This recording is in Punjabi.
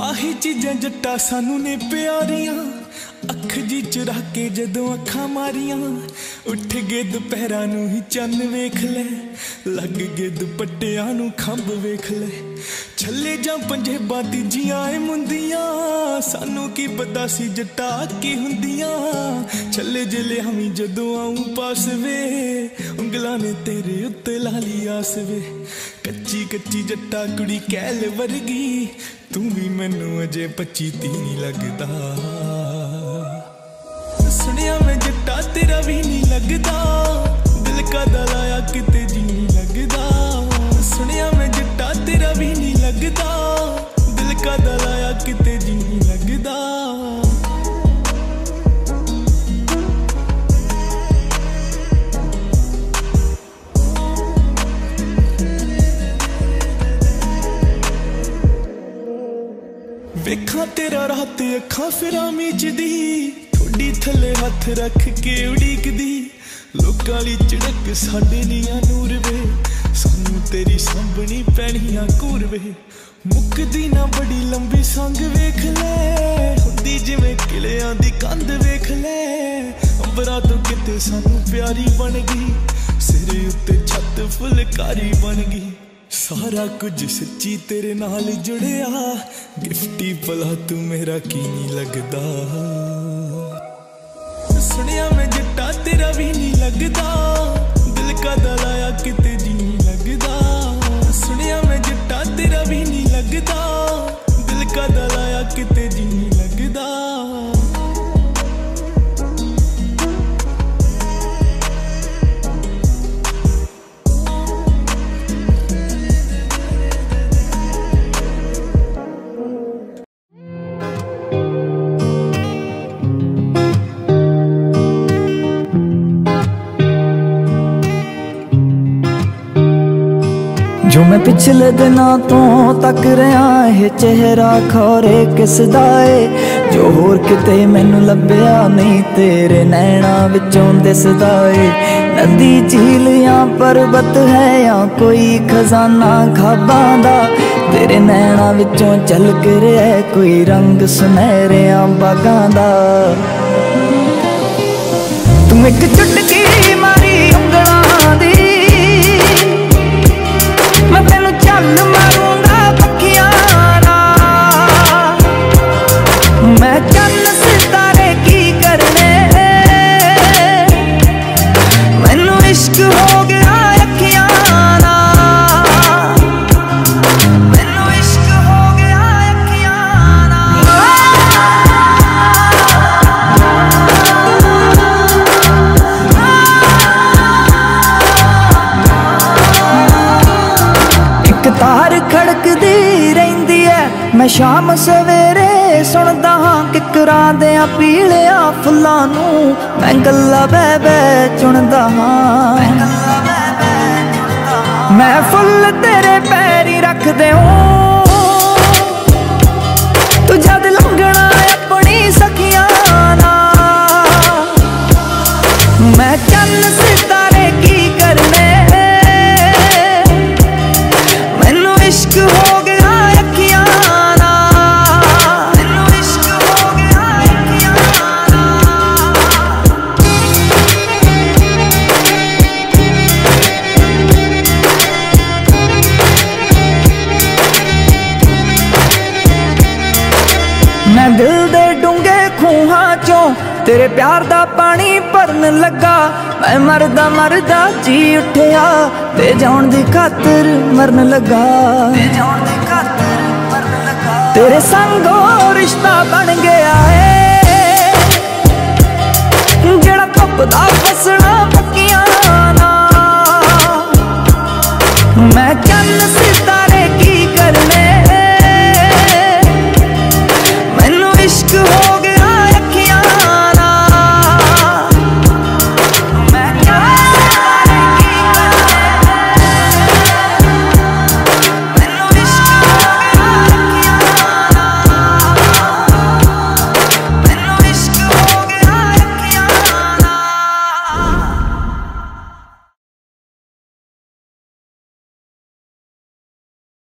ਆਹੀ ਚੀਜ਼ਾਂ ਜੱਟਾ ਸਾਨੂੰ ਨੇ ਪਿਆਰੀਆਂ। ਅੱਖ ਜੀ ਚੁਰਾ ਕੇ ਜਦੋਂ ਅੱਖਾਂ ਮਾਰੀਆਂ, ਉੱਠ ਗਏ ਦੁਪਹਿਰਾਂ ਨੂੰ ਹੀ ਚੰਨ ਵੇਖ ਲੈ, ਲੱਗ ਗਏ ਦੁਪੱਟਿਆਂ ਨੂੰ ਖੰਭ ਵੇਖ ਲੈ। ਛੱਲੇ ਜਾਂ ਪੰਜੇਬਾਂ ਤੀਜੀਆਂ ਏ ਮੁੰਦੀਆਂ। ਸਾਨੂੰ ਕੀ ਪਤਾ ਸੀ ਜੱਟਾ ਕੀ ਹੁੰਦੀਆਂ। ਛੱਲੇ ਜਿਲੇ ਹਮੀ ਜਦੋਂ ਆਉਂ ਪਾਸ ਵੇ, ਉਂਗਲਾਂ ਨੇ ਤੇਰੇ ਉੱਤੇ ਲਾਲੀ ਆਸ ਵੇ। ਕੱਚੀ ਕੱਚੀ ਜੱਟਾ ਕੁੜੀ ਕਹਿਲ ਵਰਗੀ, ਤੂੰ ਵੀ ਮੈਨੂੰ ਅਜੇ 25 30 ਨਹੀਂ ਲੱਗਦਾ। ਸੁਣਿਆ ਮੈਂ ਜੱਟਾ ਤੇਰਾ ਵੀ ਨਹੀਂ ਲੱਗਦਾ, ਦਿਲ ਕਾ ਦਲਾਇਆ ਕਿਤੇ ਜੀ ਨਹੀਂ ਲੱਗਦਾ। ਵੇਖਾਂ ਤੇਰਾ ਰਾਤ ਅੱਖਾਂ ਫਿਰਾਂ ਮੀਚਦੀ ਥੋੜੀ ਥੱਲੇ ਹੱਥ ਰੱਖ ਕੇ ਉਡੀਕਦੀ। ਲੋਕਾਂ ਲਈ ਚੜਕ ਸਾਡੇ ਲੀਆਂ ਨੂਰ ਵੇ। ਸਾਨੂੰ ਤੇਰੀ ਸੰਭਣੀ ਪੈਣੀਆਂ ਕੂਰ ਵੇ। ਮੁੱਕਦੀ ਨਾ ਬੜੀ ਲੰਬੀ ਸੰਗ ਵੇਖ ਲੈ। ਹੁੰਦੀ ਜਿਵੇਂ ਕਿਲਿਆਂ ਦੀ ਕੰਧ ਵੇਖ ਲੈ। ਅੰਬਰਾਂ ਤੋਂ ਕਿਤੇ ਸਾਨੂੰ ਪਿਆਰੀ ਬਣ ਗਈ। ਸਿਰ ਉੱਤੇ ਛੱਤ ਫੁਲਕਾਰੀ ਬਣ ਗਈ। ਸਾਰਾ ਕੁਝ ਸੱਚੀ ਤੇਰੇ ਨਾਲ ਜੁੜਿਆ। ਗਿਫਟੀ ਭਲਾ ਤੂੰ ਮੇਰਾ ਕੀ ਨਹੀਂ ਲੱਗਦਾ। ਸੁਣਿਆ ਮੈਂ ਜੱਟਾ ਤੇਰਾ ਵੀ ਨਹੀਂ ਲੱਗਦਾ। ਦਿਲ ਕਾ ਜੋ ਮੈਂ ਪਿਛਲੇ ਦਿਨਾਂ ਤੋਂ ਤੱਕ ਰਿਹਾ ਇਹ ਚਿਹਰਾ ਖੋਰੇ ਕਿਸ ਦਾ ਏ? ਜੋ ਹੋਰ ਕਿਤੇ ਮੈਨੂੰ ਲੱਭਿਆ ਨਹੀਂ, ਤੇਰੇ ਨੈਣਾ ਵਿੱਚੋਂ ਦਿਸਦਾ ਏ। ਨਦੀ, ਝੀਲ ਜਾਂ ਪਰਬਤ ਹੈ ਜਾਂ ਕੋਈ ਖਜ਼ਾਨਾ ਖਾਬਾਂ ਦਾ? ਤੇਰੇ ਨੈਣਾ ਵਿੱਚੋਂ ਝਲਕ ਰਿਹਾ ਕੋਈ ਰੰਗ ਸੁਨਹਿਰਿਆਂ ਬਾਗਾਂ ਦਾ? ਤੂੰ ਇੱਕ ਚੁਟਕੀ ਮਾਰੀ ਉਂਗਲਾਂ ਦੀ ਮੈਂ ਸ਼ਾਮ ਸਵੇਰੇ ਸੁਣਦਾ ਹਾਂ ਕਿਕਰਾਂ ਦੇ ਆ ਪੀਲਿਆ ਫੁੱਲਾਂ ਨੂੰ। ਮੈਂ ਗੱਲਾਂ ਬੈ ਬੈ ਚੁਣਦਾ ਹਾਂ। ਮੈਂ ਫੁੱਲ ਤੇਰੇ ਪੈਰੀ ਰੱਖਦੇ ਹਾਂ। ਚੋਂ ਤੇਰੇ ਪਿਆਰ ਦਾ ਪਾਣੀ ਭਰਨ ਲੱਗਾ। ਮੈਂ ਮਰਦਾ ਮਰਦਾ ਜੀ ਉੱਠਿਆ। ਤੇ ਜਾਣ ਦੀ ਖਾਤਰ ਮਰਨ ਲੱਗਾ। ਤੇ ਜਾਣ ਦੀ ਖਾਤਰ ਮਰਨ ਲੱਗਾ। ਤੇਰੇ ਸੰਗੋ ਰਿਸ਼ਤਾ ਬਣ ਗਿਆ ਏ।